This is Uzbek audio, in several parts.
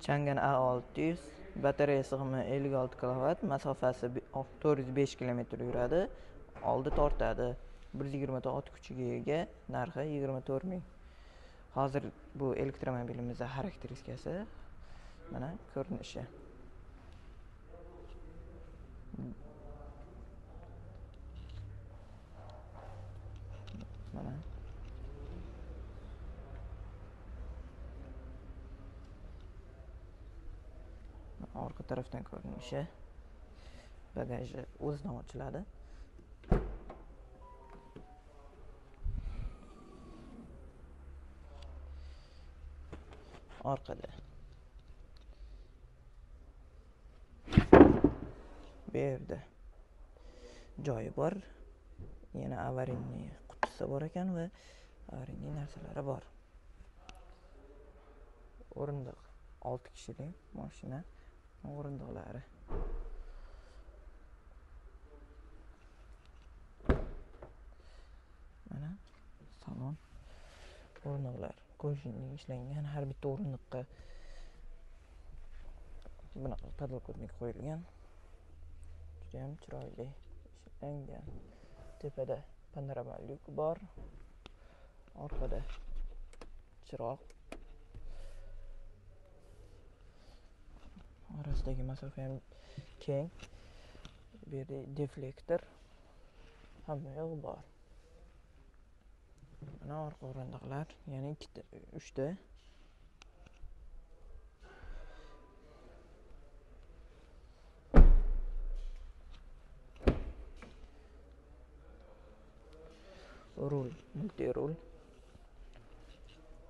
Changan A600 batareya sig'imi 56 kilovat, masofasi 405 kilometr yuradi, oldi tortadi. 120 ta ot kuchiga ega, narxi 24 ming. Hozir bu elektromobilimizning xarakteristikasi mana ko'rinishi. Mana orqa tarafdan ko'rinishi bagaji o'zidan ochiladi. Orqada. Bu yerda joyi bor. Yana avariyniy qutisi bor ekan va avariyniy narsalari bor. O'rindiq olti kishilik mashina. O'rindiqlari. Mana salon o'rindiqlar. Qo'shnilik ishlangan har bitta o'rindiqqa bunaqa подлокотник qo'yilgan. Judayam chiroyli ishlangan. Tepada panorama lyuk bor. Orqada chiroq orasidagi masofa ham keng. Bu yerda deflektor hamma yoq bor. Mana orqa o'rindiqlar yana ikkita uchta. Rul multi rul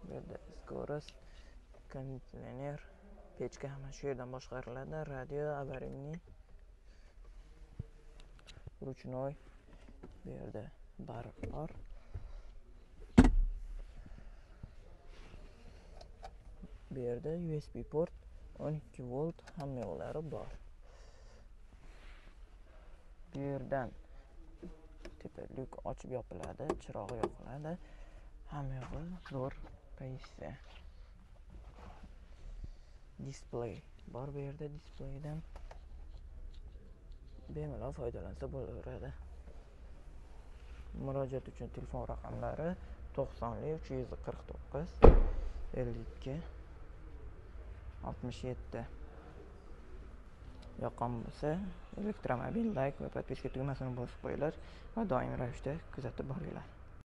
bu yerda скорость konditsioner. Pechka ham shu yerdan boshqariladi. Radio аварийный ruchnoy bu yerda bar bor. Bu yerda usb port 12 volt hamma yo'llari bor. Bu yerdan tepa lyuk ochib yopiladi chirog'i yoqiladi. Hamma yog'i zo'r pozitsiya display. Bor bu yerda displeydan bemalol foydalansa bo'laveradi murojaat uchun telefon raqamlari to'qsonli uch yuz qirq to'qqiz ellik ikki oltmish yetti yoqqan bo'lsa elektromobil layk va подписка tugmasini bosib qo'yinglar va doimiy ravishda kuzatib boringlar